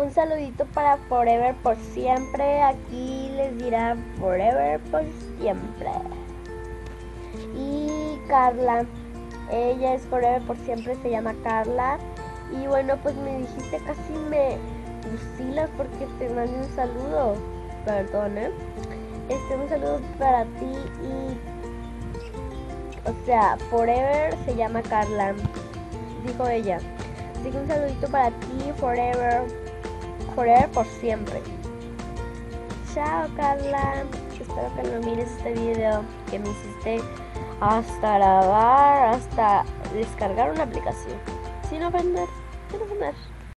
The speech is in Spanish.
Un saludito para Forever por siempre. Aquí les dirá Forever por siempre. Y Carla. Ella es Forever por siempre, se llama Carla. Y bueno, pues me dijiste casi me fusilas porque te mandé un saludo. Perdón, ¿eh? Este, un saludo para ti y... O sea, Forever se llama Carla. Dijo ella. Así que un saludito para ti, Forever. Por siempre. Chao, Carla. Espero que no mires este video que me hiciste hasta grabar, hasta descargar una aplicación. Sin ofender, sin ofender.